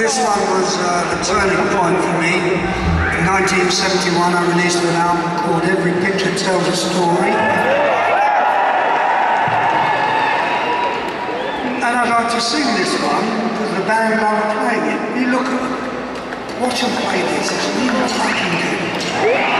this one was uh, the turning point for me. In 1971, I released an album called Every Picture Tells a Story. And I'd like to sing this one because the band love playing it. You look at, watch them play this, it's really fucking good.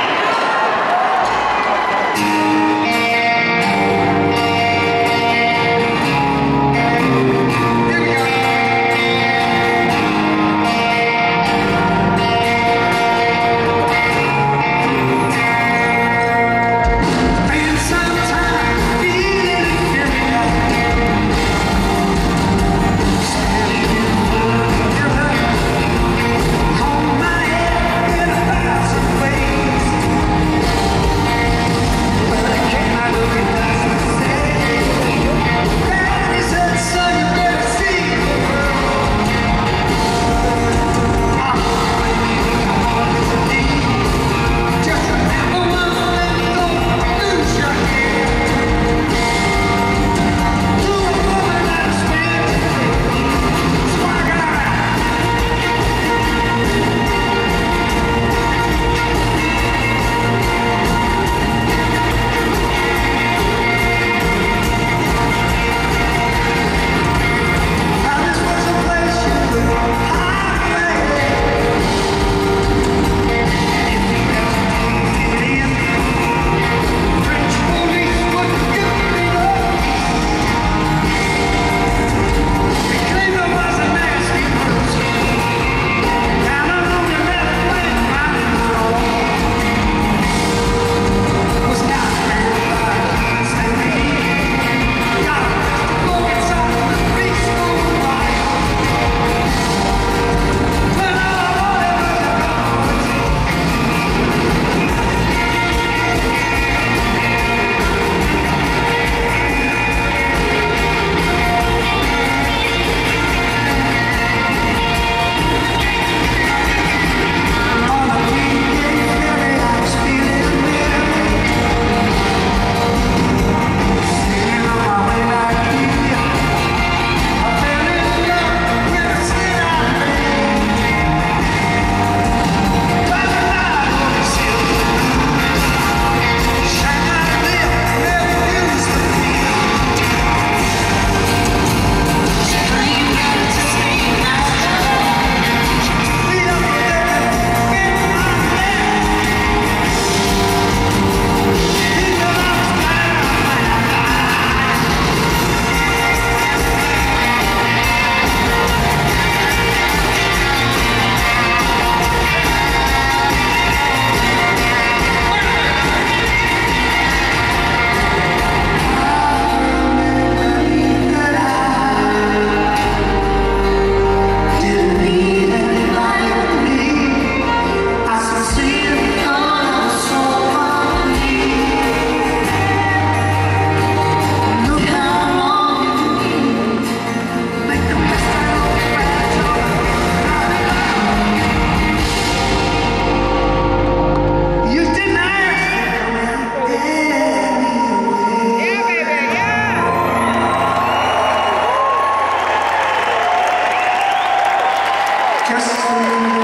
キャスト